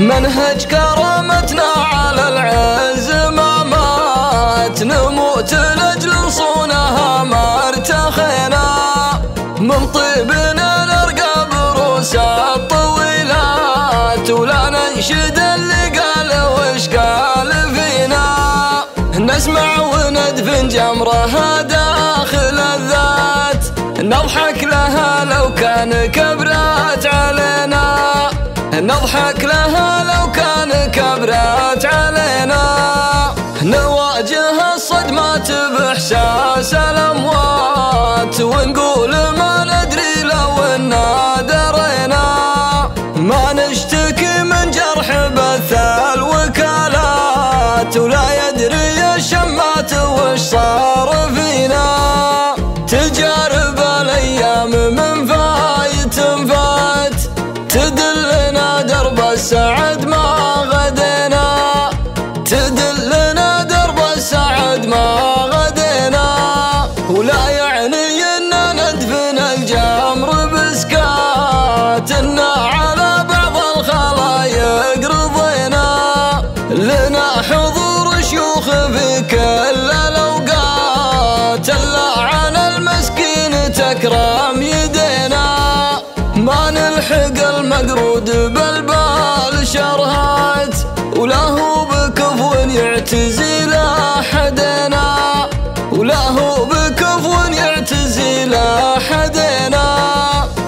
منهج كرامتنا على العز ما مات. نموت لأجل صونها ما ارتخينا. من طيبنا نرقى بروس الطويلات. ولا ننشد اللي قال وش قال فينا. نسمع وندفن جمرها داخل الذات. نضحك لها لو كان علينا نضحك لها لو كان كبرات علينا. نواجه الصدمات بإحساس الأموات. ونقول ما ندري لو إنا درينا. ما نشتكي السعد ما غدينا تدلنا درب السعد ما غدينا. ولا يعني اننا ندفن الجمر بسكات أنا على بعض الخلايق رضينا. لنا حضور شيوخ في كل الأوقات إلا على المسكين تكرم يدينا. ما نلحق المقرود شرهات ولا هو بكفو يعتزي لأحدنا ولا هو بكفو يعتزي لأحدنا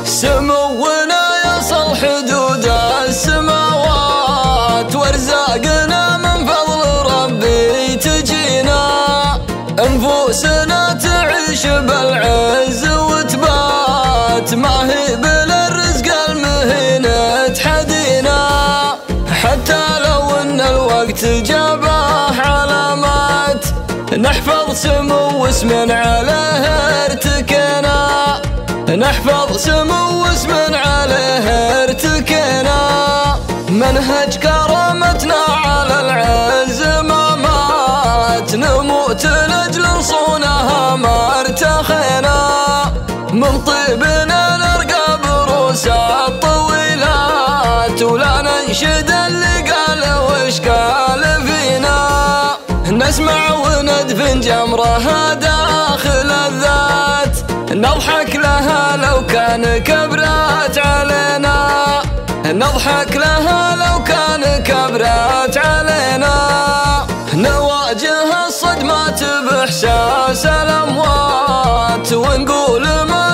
سمونا يصل حدود السماوات وارزاقنا من فضل ربي تجينا. أنفسنا تعيش بالعز وتبات ما هي جابه علامات. نحفظ سمو اسم عليه ارتكينا نحفظ سمو اسم عليه ارتكينا منهج كرامتنا على العز ما مات. نموت لاجل صونها ما ارتخينا. من طيبنا نرقى بروس الطويلات. ولا ننشد اللي جمرها داخل الذات نضحك لها لو كان كبرات علينا. نضحك لها لو كان كبرات علينا. نواجه الصدمات بإحساس الأموات ونقول ما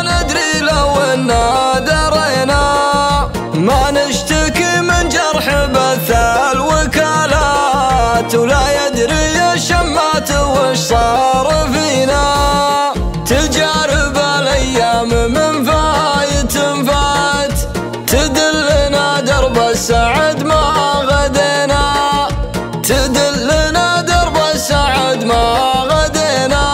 السعد ما غدينا تدلنا درب السعد ما غدينا.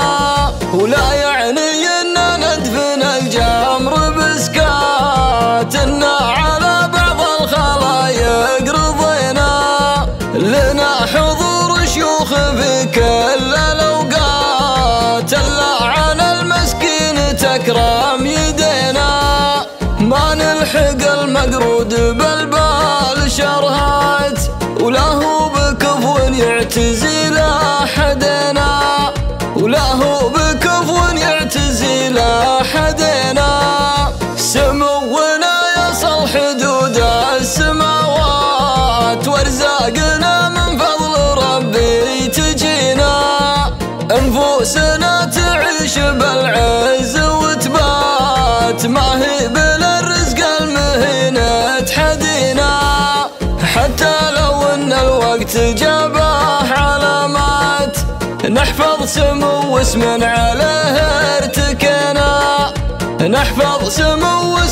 ولا يعني اننا ندفن الجمر بسكات أنا على بعض الخلايق رضينا. لنا حضور شيوخ في كل الأوقات إلا على المسكين تكرم يدينا. ما نلحق المقرود بالبال شرهات ولا هو بكفو يعتزي لأحدنا ولا هو بكفو يعتزي لأحدنا سمونا يصل حدود السماوات وارزاقنا الوقت جابه علامات نحفظ سمو اسم عليه ارتكينا نحفظ سمو